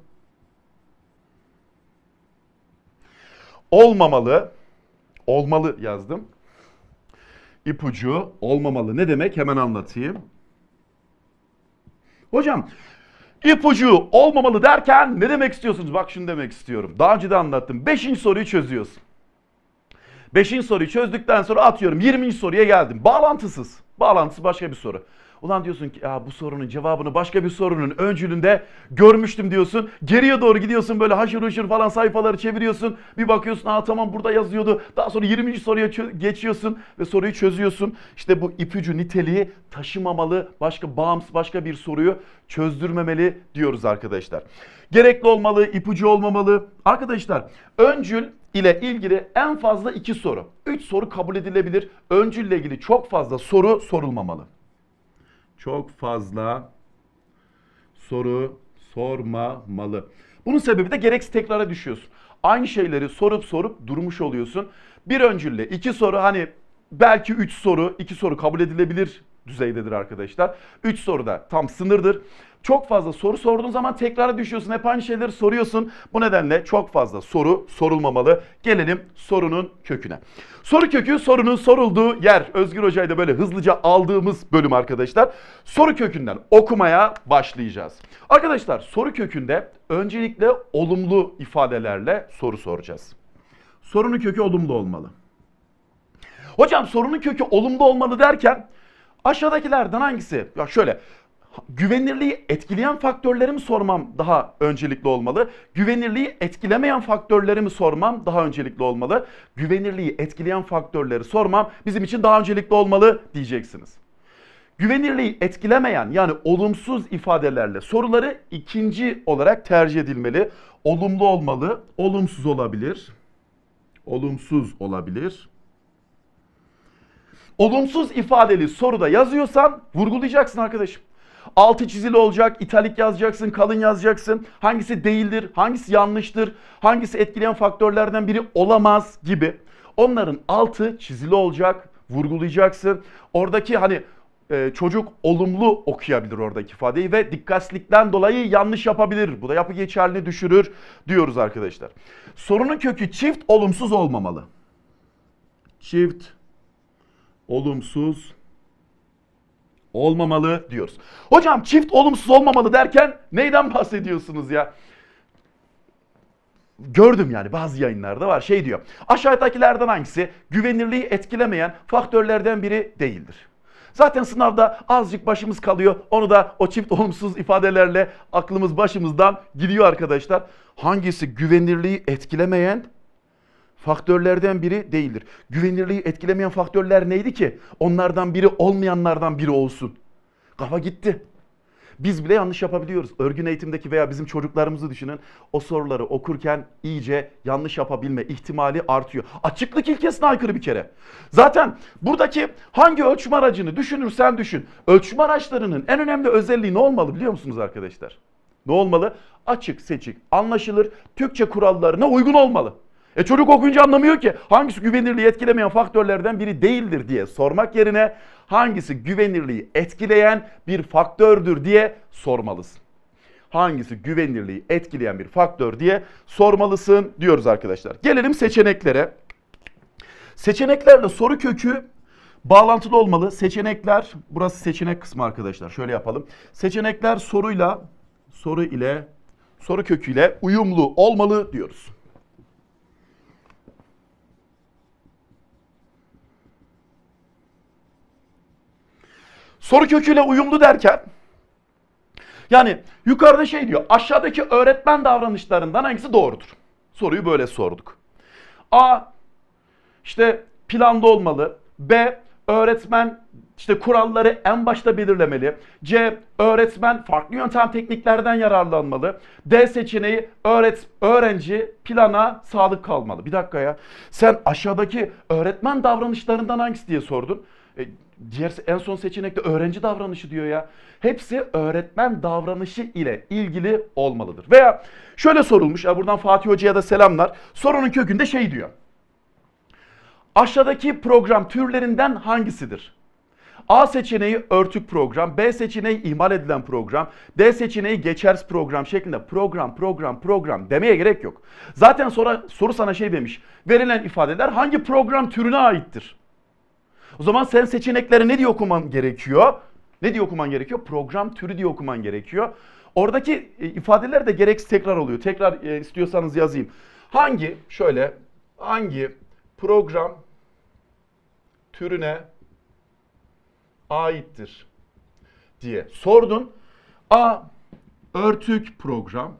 olmamalı. Olmalı yazdım. İpucu olmamalı. Ne demek? Hemen anlatayım. Hocam ipucu olmamalı derken ne demek istiyorsunuz? Bak şunu demek istiyorum. Daha önce de anlattım. Beşinci soruyu çözüyorsun. Beşinci soruyu çözdükten sonra atıyorum 20. soruya geldim. Bağlantısız. Bağlantısı başka bir soru. Ulan diyorsun ki ya bu sorunun cevabını başka bir sorunun öncülünde görmüştüm diyorsun. Geriye doğru gidiyorsun böyle haşır huşur falan sayfaları çeviriyorsun. Bir bakıyorsun aa tamam burada yazıyordu. Daha sonra 20. soruya geçiyorsun ve soruyu çözüyorsun. İşte bu ipucu niteliği taşımamalı başka bağımsız başka bir soruyu çözdürmemeli diyoruz arkadaşlar. Gerekli olmalı, ipucu olmamalı. Arkadaşlar öncül ile ilgili en fazla iki soru. Üç soru kabul edilebilir. Öncül ile ilgili çok fazla soru sorulmamalı. Çok fazla soru sormamalı. Bunun sebebi de gereksiz tekrara düşüyorsun. Aynı şeyleri sorup sorup durmuş oluyorsun. Bir öncülle iki soru hani belki üç soru, iki soru kabul edilebilir düzeydedir arkadaşlar. Üç soru da tam sınırdır. Çok fazla soru sorduğun zaman tekrara düşüyorsun. Hep aynı şeyleri soruyorsun. Bu nedenle çok fazla soru sorulmamalı. Gelelim sorunun köküne. Soru kökü sorunun sorulduğu yer. Özgür Hoca'yı da böyle hızlıca aldığımız bölüm arkadaşlar. Soru kökünden okumaya başlayacağız. Arkadaşlar soru kökünde öncelikle olumlu ifadelerle soru soracağız. Sorunun kökü olumlu olmalı. Hocam sorunun kökü olumlu olmalı derken aşağıdakilerden hangisi? Ya şöyle güvenirliği etkileyen faktörleri mi sormam daha öncelikli olmalı? Güvenirliği etkilemeyen faktörleri mi sormam daha öncelikli olmalı? Güvenirliği etkileyen faktörleri sormam bizim için daha öncelikli olmalı diyeceksiniz. Güvenirliği etkilemeyen yani olumsuz ifadelerle soruları ikinci olarak tercih edilmeli. Olumlu olmalı, olumsuz olabilir. Olumsuz olabilir. Olumsuz ifadeli soruda yazıyorsan vurgulayacaksın arkadaşım. Altı çizili olacak, italik yazacaksın, kalın yazacaksın. Hangisi değildir, hangisi yanlıştır, hangisi etkileyen faktörlerden biri olamaz gibi. Onların altı çizili olacak, vurgulayacaksın. Oradaki hani e, çocuk olumlu okuyabilir oradaki ifadeyi ve dikkatsizlikten dolayı yanlış yapabilir. Bu da yapı geçerliliğini düşürür diyoruz arkadaşlar. Sorunun kökü çift olumsuz olmamalı. Çift olumsuz olmamalı diyoruz. Hocam çift olumsuz olmamalı derken neyden bahsediyorsunuz ya? Gördüm yani bazı yayınlarda var şey diyor. Aşağıdakilerden hangisi güvenirliği etkilemeyen faktörlerden biri değildir? Zaten sınavda azıcık başımız kalıyor. Onu da o çift olumsuz ifadelerle aklımız başımızdan gidiyor arkadaşlar. Hangisi güvenirliği etkilemeyen faktörlerden biri değildir. Güvenirliği etkilemeyen faktörler neydi ki? Onlardan biri olmayanlardan biri olsun. Kafa gitti. Biz bile yanlış yapabiliyoruz. Örgün eğitimdeki veya bizim çocuklarımızı düşünün. O soruları okurken iyice yanlış yapabilme ihtimali artıyor. Açıklık ilkesine aykırı bir kere. Zaten buradaki hangi ölçüm aracını düşünürsen düşün. Ölçüm araçlarının en önemli özelliği ne olmalı biliyor musunuz arkadaşlar? Ne olmalı? Açık, seçik, anlaşılır, Türkçe kurallarına uygun olmalı. E çocuk okuyunca anlamıyor ki hangisi güvenirliği etkilemeyen faktörlerden biri değildir diye sormak yerine hangisi güvenirliği etkileyen bir faktördür diye sormalısın. Hangisi güvenirliği etkileyen bir faktör diye sormalısın diyoruz arkadaşlar. Gelelim seçeneklere. Seçeneklerle soru kökü bağlantılı olmalı. Seçenekler, burası seçenek kısmı arkadaşlar. Şöyle yapalım. Seçenekler soruyla, soru ile, soru köküyle uyumlu olmalı diyoruz. Soru köküyle uyumlu derken yani yukarıda şey diyor aşağıdaki öğretmen davranışlarından hangisi doğrudur? Soruyu böyle sorduk. A işte planda olmalı. B öğretmen işte kuralları en başta belirlemeli. C öğretmen farklı yöntem tekniklerden yararlanmalı. D seçeneği öğret öğrenci plana sadık kalmalı. Bir dakika ya. Sen aşağıdaki öğretmen davranışlarından hangisi diye sordun. E, diğer en son seçenekte öğrenci davranışı diyor ya. Hepsi öğretmen davranışı ile ilgili olmalıdır. Veya şöyle sorulmuş. Ya buradan Fatih Hoca'ya da selamlar. Sorunun kökünde şey diyor. Aşağıdaki program türlerinden hangisidir? A seçeneği örtük program, B seçeneği ihmal edilen program, D seçeneği geçersiz program şeklinde program, program, program demeye gerek yok. Zaten sonra soru sana şey demiş. Verilen ifadeler hangi program türüne aittir? O zaman sen seçenekleri ne diye okuman gerekiyor? Ne diye okuman gerekiyor? Program türü diye okuman gerekiyor. Oradaki e, ifadeler de gereksiz tekrar oluyor. Tekrar e, istiyorsanız yazayım. Hangi şöyle hangi program türüne aittir diye sordun. A örtük program.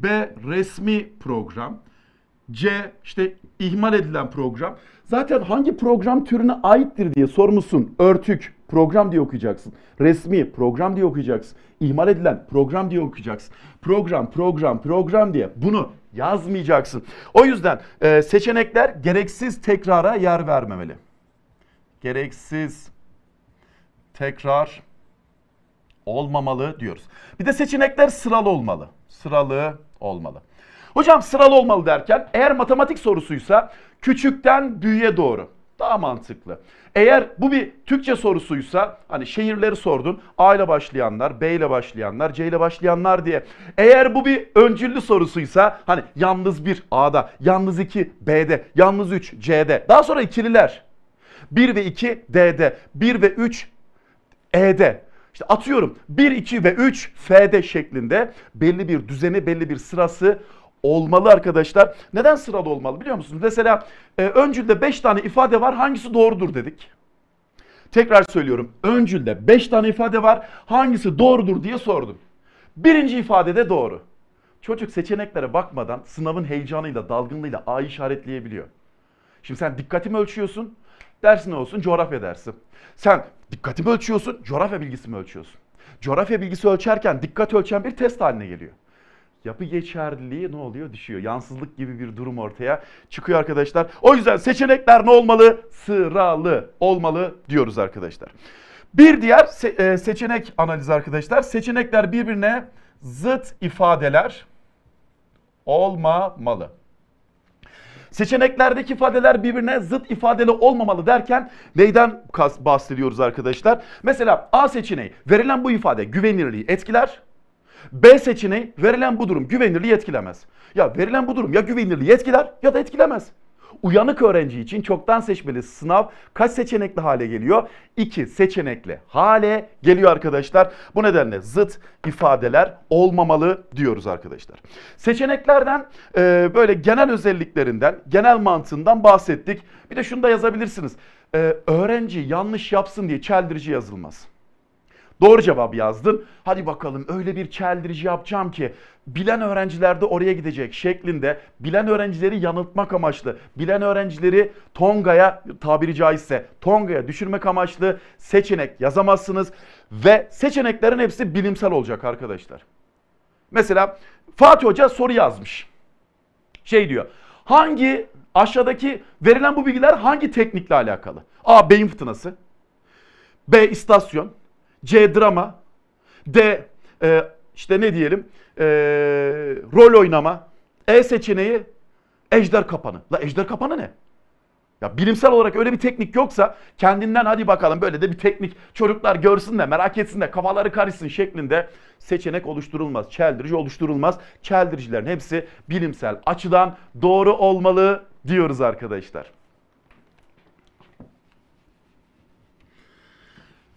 B resmi program. C işte ihmal edilen program. Zaten hangi program türüne aittir diye sormuşsun. Örtük program diye okuyacaksın. Resmi program diye okuyacaksın. İhmal edilen program diye okuyacaksın. Program, program, program diye bunu yazmayacaksın. O yüzden e, seçenekler gereksiz tekrara yer vermemeli. Gereksiz tekrar olmamalı diyoruz. Bir de seçenekler sıralı olmalı. Sıralı olmalı. Hocam sıralı olmalı derken eğer matematik sorusuysa küçükten büyüğe doğru. Daha mantıklı. Eğer bu bir Türkçe sorusuysa hani şehirleri sordun. A ile başlayanlar, B ile başlayanlar, C ile başlayanlar diye. Eğer bu bir öncüllü sorusuysa hani yalnız bir A'da, yalnız iki B'de, yalnız üç C'de. Daha sonra ikililer. 1 ve 2 D'de, 1 ve 3 E'de. İşte atıyorum 1, 2 ve 3 F'de şeklinde belli bir düzeni, belli bir sırası olmalı arkadaşlar. Neden sıralı olmalı biliyor musunuz? Mesela e, öncülde 5 tane ifade var hangisi doğrudur dedik. Tekrar söylüyorum. Öncülde 5 tane ifade var hangisi doğrudur diye sordum. Birinci ifadede doğru. Çocuk seçeneklere bakmadan sınavın heyecanıyla, dalgınlığıyla A'yı işaretleyebiliyor. Şimdi sen dikkatimi ölçüyorsun. Dersin ne olsun? Coğrafya dersi. Sen dikkatimi ölçüyorsun. Coğrafya bilgisi mi ölçüyorsun? Coğrafya bilgisi ölçerken dikkat ölçen bir test haline geliyor. Yapı geçerliliği ne oluyor? Düşüyor. Yansızlık gibi bir durum ortaya çıkıyor arkadaşlar. O yüzden seçenekler ne olmalı? Sıralı olmalı diyoruz arkadaşlar. Bir diğer se- e, seçenek analizi arkadaşlar. Seçenekler birbirine zıt ifadeler olmamalı. Seçeneklerdeki ifadeler birbirine zıt ifadeli olmamalı derken neyden bahsediyoruz arkadaşlar? Mesela A seçeneği verilen bu ifade güvenilirliği etkiler. B seçeneği verilen bu durum güvenilirliği etkilemez. Ya verilen bu durum ya güvenilirliği etkiler ya da etkilemez. Uyanık öğrenci için çoktan seçmeli sınav kaç seçenekli hale geliyor? İki seçenekli hale geliyor arkadaşlar. Bu nedenle zıt ifadeler olmamalı diyoruz arkadaşlar. Seçeneklerden e, böyle genel özelliklerinden, genel mantığından bahsettik. Bir de şunu da yazabilirsiniz. E, öğrenci yanlış yapsın diye çeldirici yazılmaz. Doğru cevap yazdın. Hadi bakalım öyle bir çeldirici yapacağım ki bilen öğrenciler de oraya gidecek şeklinde bilen öğrencileri yanıltmak amaçlı, bilen öğrencileri Tonga'ya tabiri caizse Tonga'ya düşürmek amaçlı seçenek yazamazsınız ve seçeneklerin hepsi bilimsel olacak arkadaşlar. Mesela Fatih Hoca soru yazmış. Şey diyor. Hangi aşağıdaki verilen bu bilgiler hangi teknikle alakalı? A. Beyin fırtınası. B. istasyon. C. Drama. D. e, işte ne diyelim? E, rol oynama. E seçeneği ejder kapanı. La ejder kapanı ne? Ya bilimsel olarak öyle bir teknik yoksa kendinden hadi bakalım böyle de bir teknik çocuklar görsün de merak etsin de kafaları karışsın şeklinde seçenek oluşturulmaz. Çeldirici oluşturulmaz. Çeldiricilerin hepsi bilimsel açıdan doğru olmalı diyoruz arkadaşlar.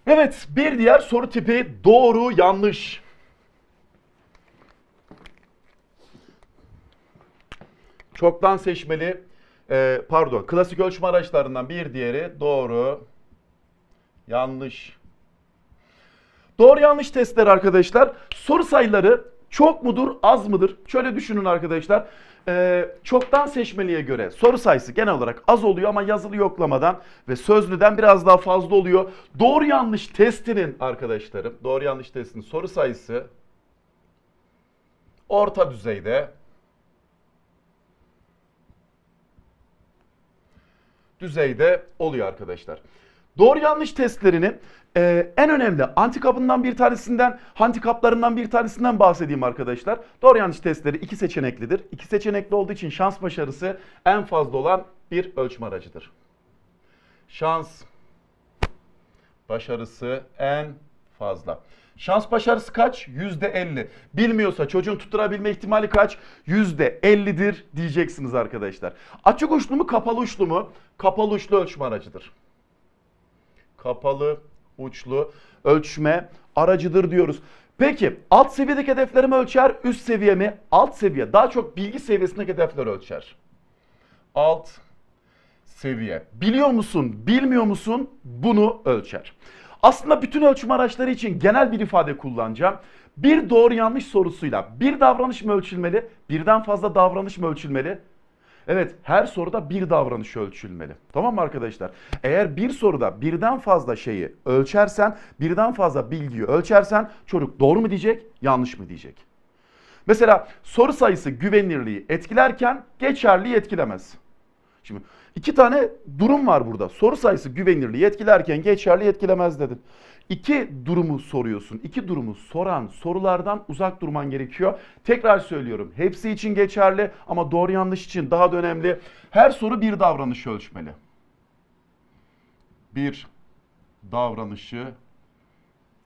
Evet bir diğer soru tipi doğru yanlış. Çoktan seçmeli e, pardon klasik ölçme araçlarından bir diğeri doğru yanlış. Doğru yanlış testler arkadaşlar soru sayıları çok mudur az mıdır? Şöyle düşünün arkadaşlar. Ee, çoktan seçmeliye göre soru sayısı genel olarak az oluyor ama yazılı yoklamadan ve sözlüden biraz daha fazla oluyor. Doğru yanlış testinin arkadaşlarım, doğru yanlış testinin soru sayısı orta düzeyde. düzeyde oluyor arkadaşlar. Doğru yanlış testlerini e, en önemli antikapından bir tanesinden, handikaplarından bir tanesinden bahsedeyim arkadaşlar. Doğru yanlış testleri iki seçeneklidir. İki seçenekli olduğu için şans başarısı en fazla olan bir ölçme aracıdır. Şans başarısı en fazla. Şans başarısı kaç? Yüzde 50. Bilmiyorsa çocuğun tutturabilme ihtimali kaç? Yüzde 50'dir diyeceksiniz arkadaşlar. Açık uçlu mu kapalı uçlu mu? Kapalı uçlu ölçme aracıdır. Kapalı uçlu ölçme aracıdır diyoruz. Peki alt seviyedeki hedefleri mi ölçer? Üst seviye mi? Alt seviye. Daha çok bilgi seviyesindeki hedefleri ölçer. Alt seviye. Biliyor musun, bilmiyor musun? Bunu ölçer. Aslında bütün ölçüm araçları için genel bir ifade kullanacağım. Bir doğru yanlış sorusuyla bir davranış mı ölçülmeli, birden fazla davranış mı ölçülmeli? Evet, her soruda bir davranış ölçülmeli. Tamam mı arkadaşlar? Eğer bir soruda birden fazla şeyi ölçersen, birden fazla bilgiyi ölçersen çocuk doğru mu diyecek, yanlış mı diyecek? Mesela soru sayısı güvenilirliği etkilerken geçerliği etkilemez. Şimdi iki tane durum var burada. Soru sayısı güvenilirliği etkilerken geçerli etkilemez dedin. İki durumu soruyorsun. İki durumu soran sorulardan uzak durman gerekiyor. Tekrar söylüyorum. Hepsi için geçerli ama doğru yanlış için daha da önemli. Her soru bir davranış ölçmeli. Bir davranışı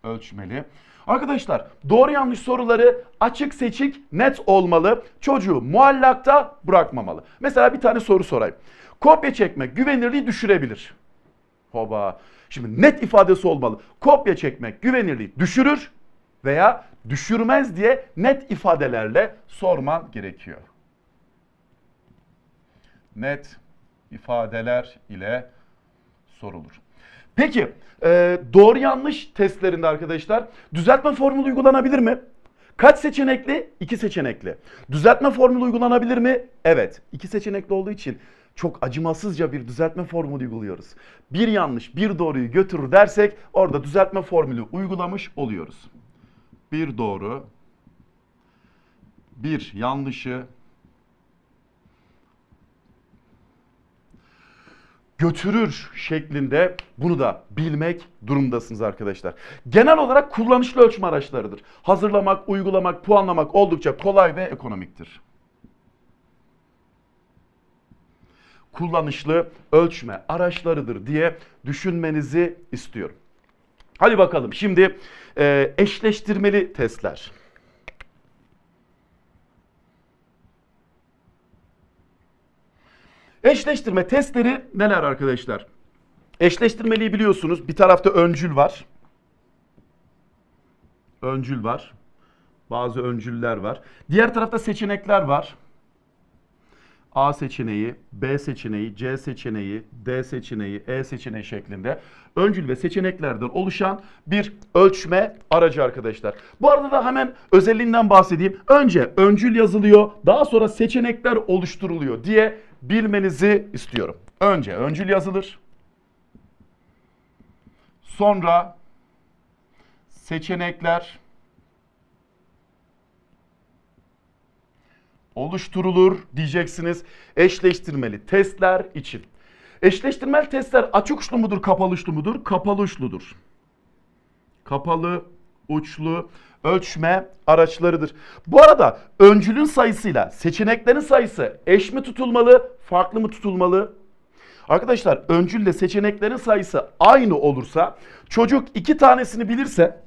ölçmeli. Arkadaşlar doğru yanlış soruları açık seçik net olmalı. Çocuğu muallakta bırakmamalı. Mesela bir tane soru sorayım. Kopya çekme güvenirliği düşürebilir. Hoba. Şimdi net ifadesi olmalı. Kopya çekmek güvenirliği düşürür veya düşürmez diye net ifadelerle sorman gerekiyor. Net ifadeler ile sorulur. Peki e, doğru yanlış testlerinde arkadaşlar düzeltme formülü uygulanabilir mi? Kaç seçenekli? İki seçenekli. Düzeltme formülü uygulanabilir mi? Evet. İki seçenekli olduğu için çok acımasızca bir düzeltme formülü uyguluyoruz. Bir yanlış bir doğruyu götürür dersek orada düzeltme formülü uygulamış oluyoruz. Bir doğru, bir yanlışı götürür şeklinde bunu da bilmek durumdasınız arkadaşlar. Genel olarak kullanışlı ölçme araçlarıdır. Hazırlamak, uygulamak, puanlamak oldukça kolay ve ekonomiktir. Kullanışlı ölçme araçlarıdır diye düşünmenizi istiyorum. Hadi bakalım şimdi e, eşleştirmeli testler. Eşleştirme testleri neler arkadaşlar? Eşleştirmeliyi biliyorsunuz. Bir tarafta öncül var. Öncül var. Bazı öncüller var. Diğer tarafta seçenekler var. A seçeneği, B seçeneği, C seçeneği, D seçeneği, E seçeneği şeklinde öncül ve seçeneklerden oluşan bir ölçme aracı arkadaşlar. Bu arada da hemen özelliğinden bahsedeyim. Önce öncül yazılıyor, daha sonra seçenekler oluşturuluyor diye bilmenizi istiyorum. Önce öncül yazılır. Sonra seçenekler oluşturulur diyeceksiniz eşleştirmeli testler için. Eşleştirmeli testler açık uçlu mudur, kapalı uçlu mudur? Kapalı uçludur. Kapalı uçlu ölçme araçlarıdır. Bu arada öncülün sayısıyla seçeneklerin sayısı eş mi tutulmalı, farklı mı tutulmalı? Arkadaşlar öncülle seçeneklerin sayısı aynı olursa çocuk iki tanesini bilirse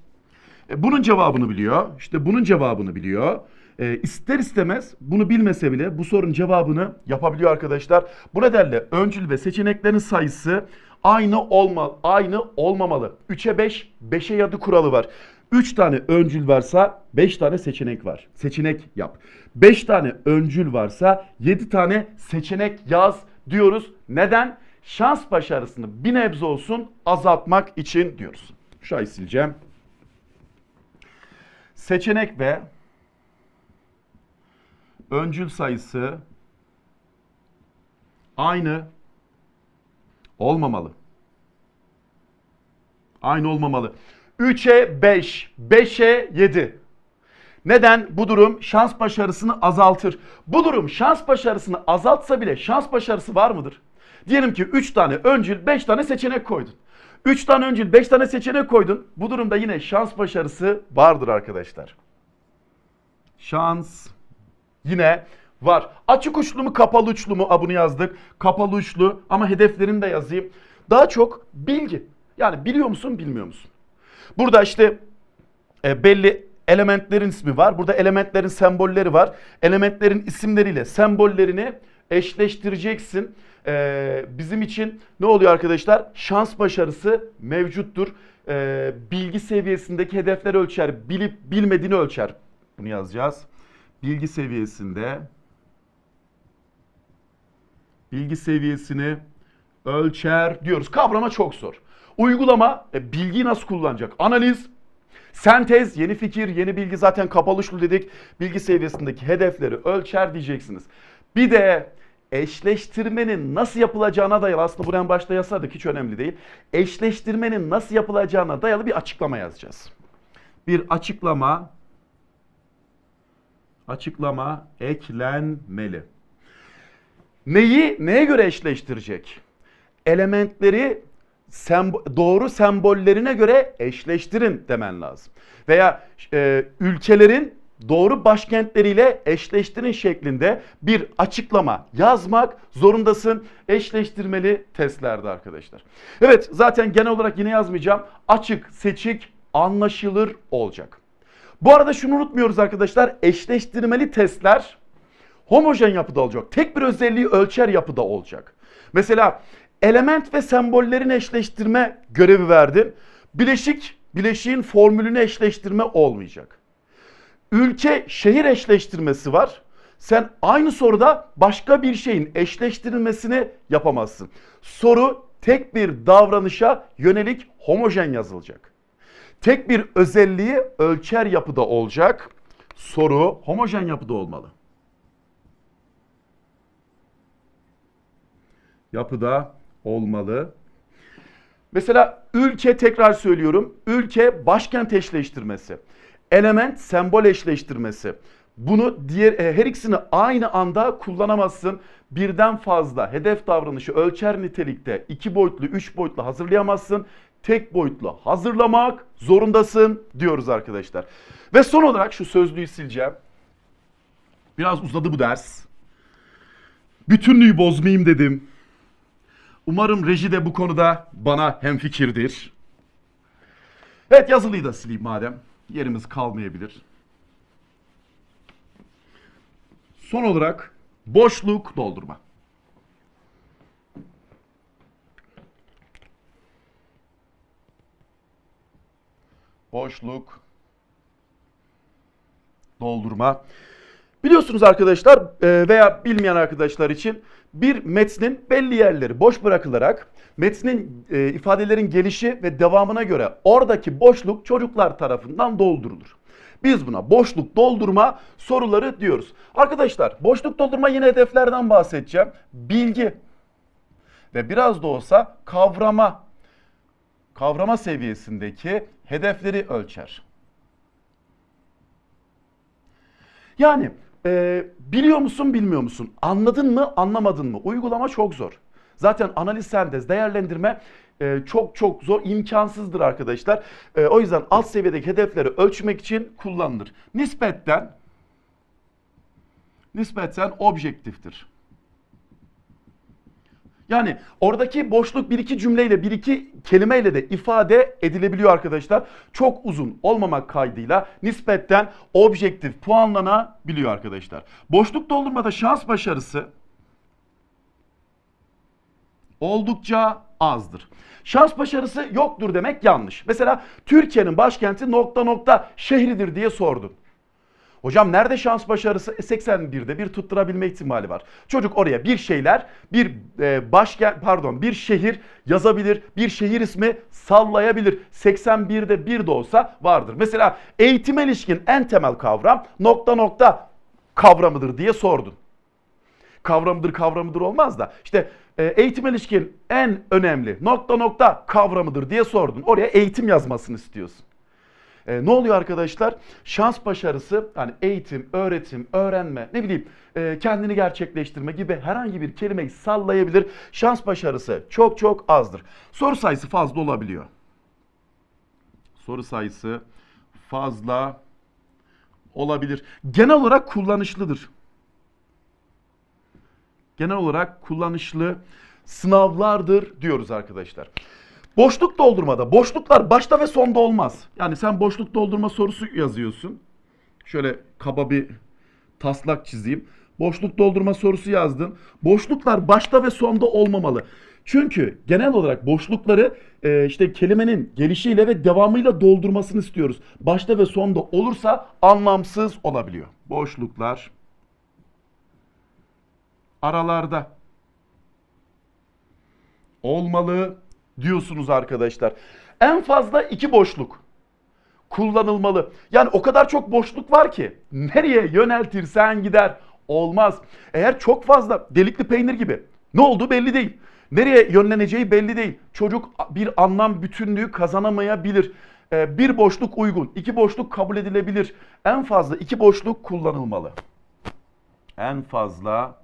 e, bunun cevabını biliyor. İşte bunun cevabını biliyor. E, ister istemez bunu bilmese bile bu sorunun cevabını yapabiliyor arkadaşlar. Bu nedenle öncül ve seçeneklerin sayısı aynı olma, aynı olmamalı. 3'e 5, 5'e yadı kuralı var. 3 tane öncül varsa 5 tane seçenek var. Seçenek yap. 5 tane öncül varsa 7 tane seçenek yaz diyoruz. Neden? Şans başarısını bir nebze olsun azaltmak için diyoruz. Şurayı sileceğim. Seçenek ve öncül sayısı aynı olmamalı. Aynı olmamalı. 3'e 5, 5'e 7. Neden? Bu durum şans başarısını azaltır. Bu durum şans başarısını azaltsa bile şans başarısı var mıdır? Diyelim ki 3 tane öncül, 5 tane seçenek koydun. 3 tane öncül, 5 tane seçenek koydun. Bu durumda yine şans başarısı vardır arkadaşlar. Şans yine var. Açık uçlu mu kapalı uçlu mu? A bunu yazdık. Kapalı uçlu ama hedeflerini de yazayım. Daha çok bilgi. Yani biliyor musun bilmiyor musun? Burada işte e, belli elementlerin ismi var. Burada elementlerin sembolleri var. Elementlerin isimleriyle sembollerini eşleştireceksin. E, bizim için ne oluyor arkadaşlar? Şans başarısı mevcuttur. E, bilgi seviyesindeki hedefler ölçer. Bilip bilmediğini ölçer. Bunu yazacağız. Bilgi seviyesinde bilgi seviyesini ölçer diyoruz. Kavrama çok zor. Uygulama e, bilgiyi nasıl kullanacak? Analiz, sentez, yeni fikir, yeni bilgi zaten kapalı şul dedik. Bilgi seviyesindeki hedefleri ölçer diyeceksiniz. Bir de eşleştirmenin nasıl yapılacağına dayalı aslında buraya başta yasadık hiç önemli değil. Eşleştirmenin nasıl yapılacağına dayalı bir açıklama yazacağız. Bir açıklama açıklama eklenmeli. Neyi neye göre eşleştirecek? Elementleri sembo- doğru sembollerine göre eşleştirin demen lazım. Veya e, ülkelerin doğru başkentleriyle eşleştirin şeklinde bir açıklama yazmak zorundasın eşleştirmeli testlerde arkadaşlar. Evet zaten genel olarak yine yazmayacağım. Açık, seçik, anlaşılır olacak. Bu arada şunu unutmuyoruz arkadaşlar. Eşleştirmeli testler homojen yapıda olacak. Tek bir özelliği ölçer yapıda olacak. Mesela element ve sembollerin eşleştirme görevi verdin. Bileşik, bileşiğin formülünü eşleştirme olmayacak. Ülke şehir eşleştirmesi var. Sen aynı soruda başka bir şeyin eşleştirilmesini yapamazsın. Soru tek bir davranışa yönelik homojen yazılacak. Tek bir özelliği ölçer yapıda olacak. Soru homojen yapıda olmalı. Yapıda olmalı. Mesela ülke tekrar söylüyorum. Ülke başkent eşleştirmesi. Element sembol eşleştirmesi. Bunu diğer e, her ikisini aynı anda kullanamazsın. Birden fazla hedef davranışı ölçer nitelikte iki boyutlu, üç boyutlu hazırlayamazsın. Tek boyutlu hazırlamak zorundasın diyoruz arkadaşlar. Ve son olarak şu sözlüğü sileceğim. Biraz uzadı bu ders. Bütünlüğü bozmayayım dedim. Umarım reji de bu konuda bana hemfikirdir. Evet yazılıyı da sileyim madem. Yerimiz kalmayabilir. Son olarak boşluk doldurma. Boşluk doldurma. Biliyorsunuz arkadaşlar e, veya bilmeyen arkadaşlar için bir metnin belli yerleri boş bırakılarak metnin e, ifadelerin gelişi ve devamına göre oradaki boşluk çocuklar tarafından doldurulur. Biz buna boşluk doldurma soruları diyoruz. Arkadaşlar boşluk doldurma yine hedeflerden bahsedeceğim. Bilgi ve biraz da olsa kavrama kavrama seviyesindeki hedefleri ölçer. Yani e, biliyor musun bilmiyor musun? Anladın mı anlamadın mı? Uygulama çok zor. Zaten analiz sentez değerlendirme e, çok çok zor imkansızdır arkadaşlar. E, o yüzden alt seviyedeki hedefleri ölçmek için kullanılır. Nispetten nispetten objektiftir. Yani oradaki boşluk bir iki cümleyle bir iki kelimeyle de ifade edilebiliyor arkadaşlar. Çok uzun olmamak kaydıyla nispetten objektif puanlanabiliyor arkadaşlar. Boşluk doldurmada şans başarısı oldukça azdır. Şans başarısı yoktur demek yanlış. Mesela Türkiye'nin başkenti nokta nokta şehridir diye sordun. Hocam nerede şans başarısı? E 81'de bir tutturabilme ihtimali var. Çocuk oraya bir şeyler, bir e, başkent pardon bir şehir yazabilir, bir şehir ismi sallayabilir. 81'de bir de olsa vardır. Mesela eğitime ilişkin en temel kavram nokta nokta kavramıdır diye sordun. Kavramıdır kavramıdır olmaz da işte e, eğitim ilişkin en önemli nokta nokta kavramıdır diye sordun. Oraya eğitim yazmasını istiyorsun. E, ne oluyor arkadaşlar? Şans başarısı hani eğitim, öğretim, öğrenme, ne bileyim e, kendini gerçekleştirme gibi herhangi bir kelimeyi sallayabilir. Şans başarısı çok çok azdır. Soru sayısı fazla olabiliyor. Soru sayısı fazla olabilir. Genel olarak kullanışlıdır. Genel olarak kullanışlı sınavlardır diyoruz arkadaşlar. Boşluk doldurmada boşluklar başta ve sonda olmaz. Yani sen boşluk doldurma sorusu yazıyorsun. Şöyle kaba bir taslak çizeyim. Boşluk doldurma sorusu yazdın. Boşluklar başta ve sonda olmamalı. Çünkü genel olarak boşlukları e, işte kelimenin gelişiyle ve devamıyla doldurmasını istiyoruz. Başta ve sonda olursa anlamsız olabiliyor. Boşluklar aralarda olmalı diyorsunuz arkadaşlar. En fazla iki boşluk kullanılmalı. Yani o kadar çok boşluk var ki nereye yöneltirsen gider olmaz. Eğer çok fazla delikli peynir gibi ne olduğu belli değil. Nereye yönleneceği belli değil. Çocuk bir anlam bütünlüğü kazanamayabilir. Ee, bir boşluk uygun, iki boşluk kabul edilebilir. En fazla iki boşluk kullanılmalı. En fazla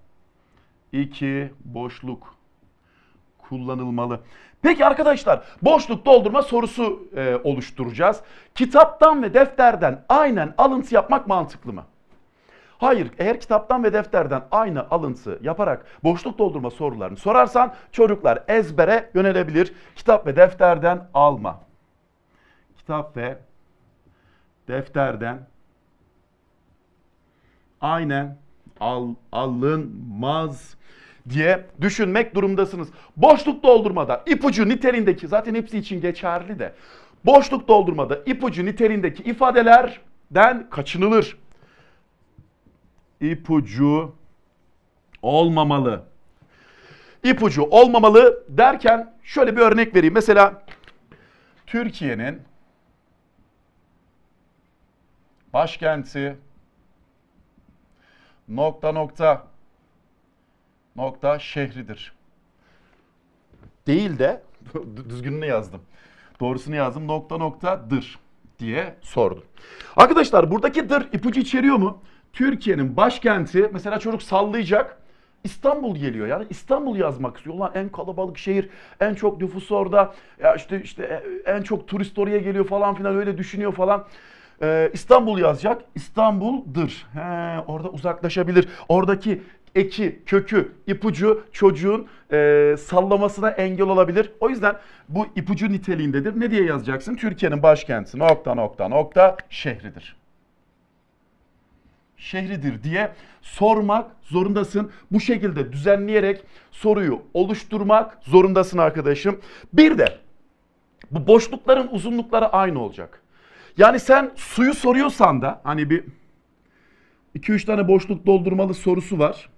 iki boşluk kullanılmalı. Peki arkadaşlar boşluk doldurma sorusu e, oluşturacağız. Kitaptan ve defterden aynen alıntı yapmak mantıklı mı? Hayır, eğer kitaptan ve defterden aynı alıntı yaparak boşluk doldurma sorularını sorarsan çocuklar ezbere yönelebilir. Kitap ve defterden alma. Kitap ve defterden aynen al, alınmaz diye düşünmek durumdasınız. Boşluk doldurmada ipucu niteliğindeki zaten hepsi için geçerli de boşluk doldurmada ipucu niteliğindeki ifadelerden kaçınılır. İpucu olmamalı. İpucu olmamalı derken şöyle bir örnek vereyim. Mesela Türkiye'nin başkenti nokta nokta nokta şehridir. Değil de (laughs) düzgününü yazdım. Doğrusunu yazdım nokta noktadır diye sordum. Arkadaşlar buradaki dır ipucu içeriyor mu? Türkiye'nin başkenti mesela çocuk sallayacak. İstanbul geliyor yani İstanbul yazmak istiyor. Ulan en kalabalık şehir, en çok nüfus orada. Ya işte işte en çok turist oraya geliyor falan filan öyle düşünüyor falan. Ee, İstanbul yazacak. İstanbul'dır. He, orada uzaklaşabilir. Oradaki eki, kökü, ipucu çocuğun e, sallamasına engel olabilir. O yüzden bu ipucu niteliğindedir. Ne diye yazacaksın? Türkiye'nin başkenti nokta nokta nokta şehridir. Şehridir diye sormak zorundasın. Bu şekilde düzenleyerek soruyu oluşturmak zorundasın arkadaşım. Bir de bu boşlukların uzunlukları aynı olacak. Yani sen suyu soruyorsan da hani bir 2-3 tane boşluk doldurmalı sorusu var.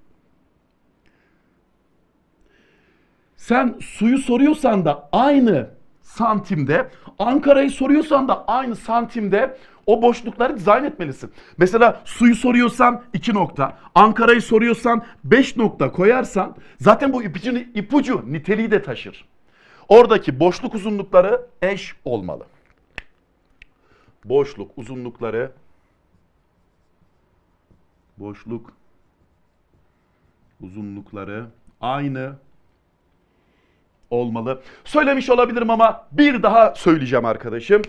Sen suyu soruyorsan da aynı santimde, Ankara'yı soruyorsan da aynı santimde o boşlukları dizayn etmelisin. Mesela suyu soruyorsan 2 nokta, Ankara'yı soruyorsan 5 nokta koyarsan zaten bu ipucu, ipucu niteliği de taşır. Oradaki boşluk uzunlukları eş olmalı. Boşluk uzunlukları boşluk uzunlukları aynı olmalı. Söylemiş olabilirim ama bir daha söyleyeceğim arkadaşım.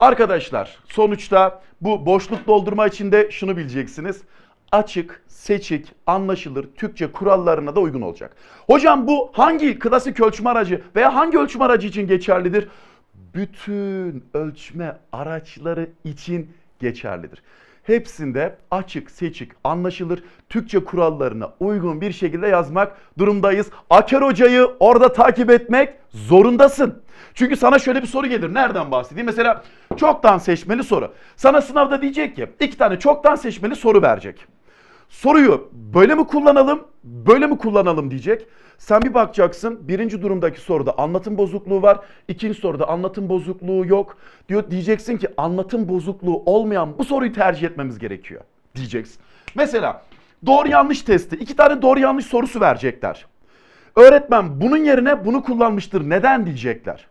Arkadaşlar sonuçta bu boşluk doldurma içinde şunu bileceksiniz. Açık, seçik, anlaşılır Türkçe kurallarına da uygun olacak. Hocam bu hangi klasik ölçme aracı veya hangi ölçme aracı için geçerlidir? Bütün ölçme araçları için geçerlidir hepsinde açık, seçik, anlaşılır Türkçe kurallarına uygun bir şekilde yazmak durumdayız. Aker Hoca'yı orada takip etmek zorundasın. Çünkü sana şöyle bir soru gelir. Nereden bahsedeyim? Mesela çoktan seçmeli soru. Sana sınavda diyecek ki iki tane çoktan seçmeli soru verecek. Soruyu böyle mi kullanalım, böyle mi kullanalım diyecek. Sen bir bakacaksın birinci durumdaki soruda anlatım bozukluğu var. ikinci soruda anlatım bozukluğu yok. Diyor diyeceksin ki anlatım bozukluğu olmayan bu soruyu tercih etmemiz gerekiyor diyeceksin. Mesela doğru yanlış testi iki tane doğru yanlış sorusu verecekler. Öğretmen bunun yerine bunu kullanmıştır neden diyecekler.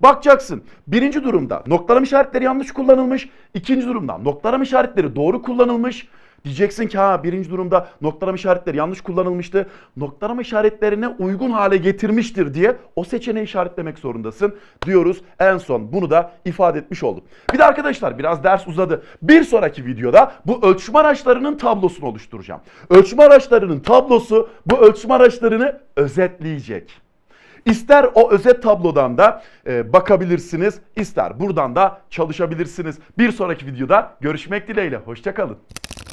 Bakacaksın birinci durumda noktalama işaretleri yanlış kullanılmış. ikinci durumda noktalama işaretleri doğru kullanılmış. Diyeceksin ki ha birinci durumda noktalama işaretleri yanlış kullanılmıştı. Noktalama işaretlerine uygun hale getirmiştir diye o seçeneği işaretlemek zorundasın diyoruz. En son bunu da ifade etmiş olduk. Bir de arkadaşlar biraz ders uzadı. Bir sonraki videoda bu ölçüm araçlarının tablosunu oluşturacağım. Ölçüm araçlarının tablosu bu ölçüm araçlarını özetleyecek. İster o özet tablodan da e, bakabilirsiniz, ister buradan da çalışabilirsiniz. Bir sonraki videoda görüşmek dileğiyle. Hoşçakalın.